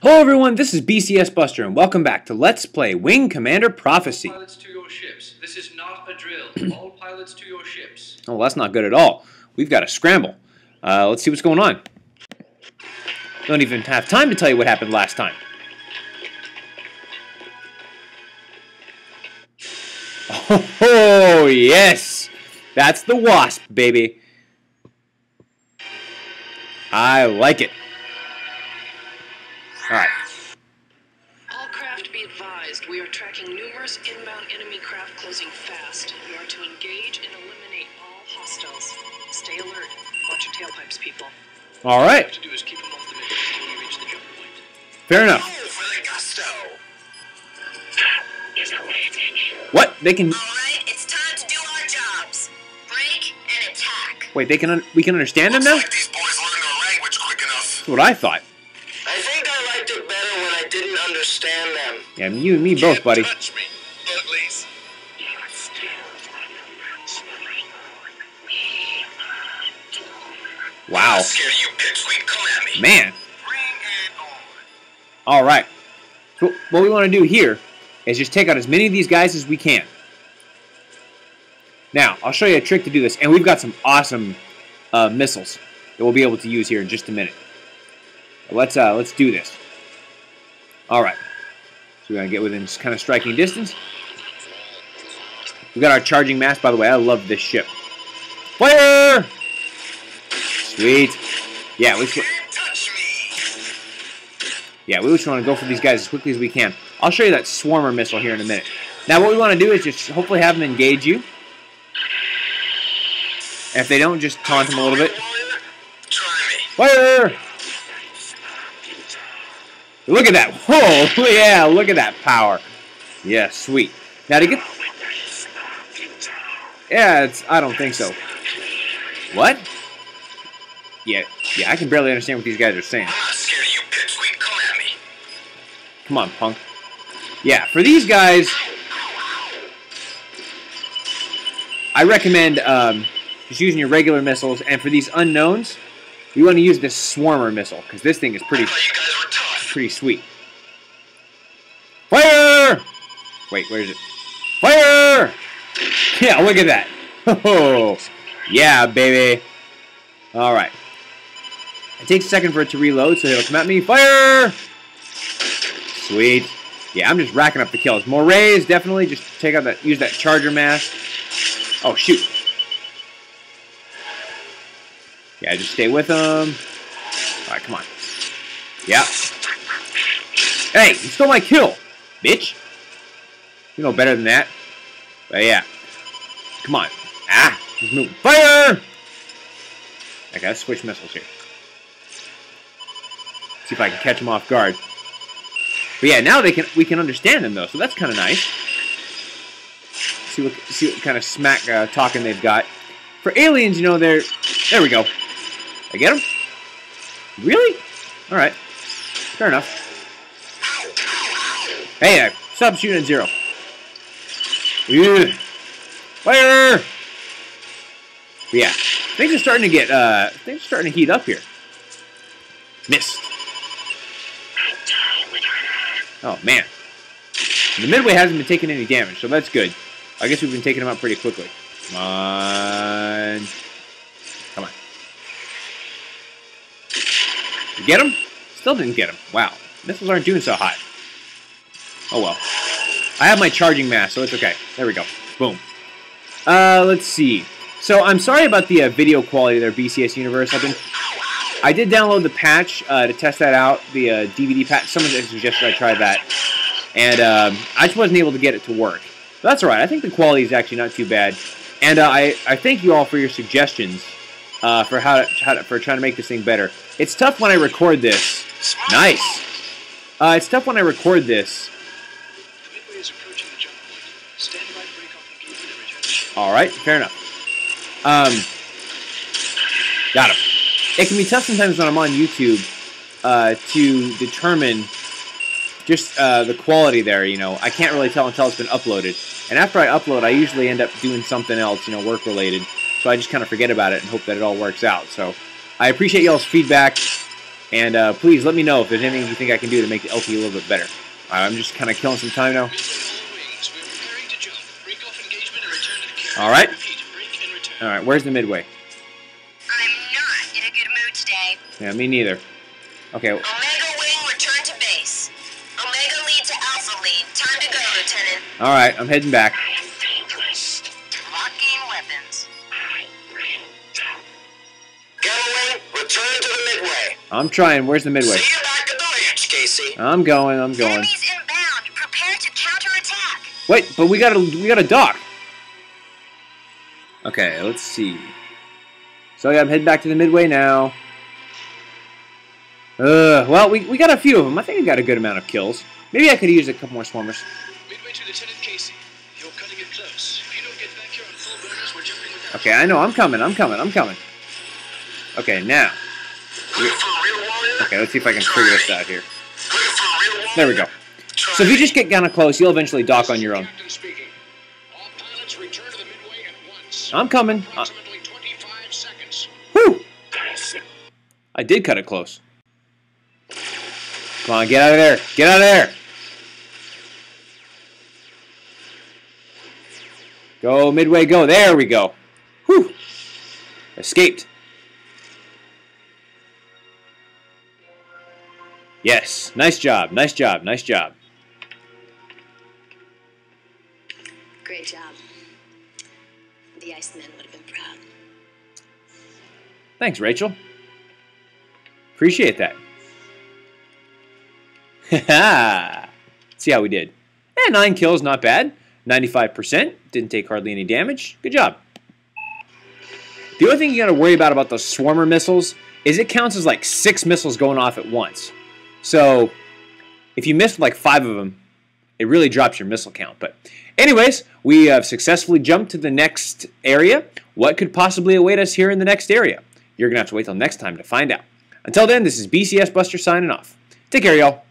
Hello everyone, this is BCS Buster, and welcome back to Let's Play Wing Commander Prophecy. Pilots to your ships. This is not a drill. All pilots to your ships. Oh, that's not good at all. We've got to scramble. Uh, let's see what's going on. Don't even have time to tell you what happened last time. Oh, yes! That's the Wasp, baby. I like it. We are tracking numerous inbound enemy craft closing fast. We are to engage and eliminate all hostiles. Stay alert. Watch your tailpipes, people. All Alright. you have to do is keep them off the mission until we reach the jump point. Fair enough. for the gusto. What? They can... Alright, it's time to do our jobs. Break and attack. Wait, they can... Un we can understand them now? Like these boys learned our language quick enough. That's what I thought. Understand them. Yeah, you and me both, buddy. Touch me, uglies. Wow. You. Come at me. Man. Bring it on. All right. So what we want to do here is just take out as many of these guys as we can. Now, I'll show you a trick to do this, and we've got some awesome uh, missiles that we'll be able to use here in just a minute. Let's uh, let's do this. All right. So we're gonna get within kind of striking distance. We've got our charging mass. By the way, I love this ship. Fire! Sweet. Yeah, we. Yeah, we just want to go for these guys as quickly as we can. I'll show you that swarmer missile here in a minute. Now, what we want to do is just hopefully have them engage you. And if they don't, just taunt them a little bit. Fire! Look at that. Whoa, yeah, look at that power. Yeah, sweet. Now to get... Yeah, it's... I don't think so. What? Yeah, yeah, I can barely understand what these guys are saying. I'm not scared of you pipsqueak. Come. Come on, punk. Yeah, for these guys, I recommend um, just using your regular missiles. And for these unknowns, you want to use this swarmer missile because this thing is pretty I thought you guys were tough. pretty sweet. Fire! Wait, where is it? Fire! Yeah, look at that. Oh, yeah, baby. All right. It takes a second for it to reload, so it'll come at me. Fire! Sweet. Yeah, I'm just racking up the kills. Morays, definitely. Just take out that, use that charger mask. Oh, shoot. Yeah, just stay with them. All right, come on. Yeah. Hey, you stole my kill, bitch. You know better than that. But yeah. Come on. Ah, he's moving. Fire! I gotta switch missiles here. See if I can catch them off guard. But yeah, now they can we can understand them though, so that's kind of nice. See what see what kind of smack uh, talking they've got. For aliens, you know, they're there we go. I get them. Really? All right. Fair enough. Hey, uh, stop shooting zero. Fire! Yeah, things are starting to get uh, things are starting to heat up here. Missed. Oh man, the midway hasn't been taking any damage, so that's good. I guess we've been taking them out pretty quickly. Come on, come on. Get him? Still didn't get him. Wow, missiles aren't doing so hot. Oh well. I have my charging mass, so it's okay. There we go. Boom. Uh, let's see. So I'm sorry about the uh, video quality there, BCS Universe. I've been, I did download the patch uh, to test that out, the uh, DVD patch. Someone suggested I try that, and um, I just wasn't able to get it to work. But that's all right. I think the quality is actually not too bad, and uh, I I thank you all for your suggestions uh, for how, to, how to, for trying to make this thing better. It's tough when I record this. Nice. Uh, it's tough when I record this. All right, fair enough. Um, got him. It can be tough sometimes when I'm on YouTube uh, to determine just uh, the quality there. You know, I can't really tell until it's been uploaded. And after I upload, I usually end up doing something else, you know, work related. So I just kind of forget about it and hope that it all works out. So I appreciate y'all's feedback. And uh, please let me know if there's anything you think I can do to make the LP a little bit better. I'm just kind of killing some time now. All right. Repeat. Break and return. All right, where's the midway? I'm not in a good mood today. Yeah, me neither. Okay, Omega Wing, return to base. Omega lead to Alpha lead. Time to go, Lieutenant. all right, I'm heading back. Locking weapons. Galloway, return to the midway. I'm trying. Where's the midway? See you back at the ranch, Casey. I'm going. I'm going. Enemies inbound. Prepare to counterattack. Wait, but we gotta we gotta dock. Okay, let's see. So yeah, I'm heading back to the midway now. Uh, well, we, we got a few of them. I think we got a good amount of kills. Maybe I could use a couple more swarmers. Midway to Lieutenant Casey. You're cutting it close. If you don't get back here on full burners, we're jumping without Okay, I know. I'm coming. I'm coming. I'm coming. Okay, now. Looking for a real warrior? Okay, let's see if I can figure this out here. Looking for a real warrior? There we go. So if you just get kind of close, you'll eventually dock on your own. At. I'm coming. Uh, Approximately 25 seconds. whew! I did cut it close. Come on, get out of there. Get out of there. Go, midway, go. There we go. Whew. Escaped. Yes. Nice job. Nice job. Nice job. Great job. The Iceman would have been proud. Thanks, Rachel. Appreciate that. Haha. See how we did. Eh, nine kills, not bad. 95%. Didn't take hardly any damage. Good job. The only thing you gotta worry about about those swarmer missiles is it counts as like six missiles going off at once. So if you miss like five of them, it really drops your missile count. But anyways, we have successfully jumped to the next area. What could possibly await us here in the next area? You're gonna have to wait till next time to find out. Until then, this is BCS Buster signing off. Take care, y'all.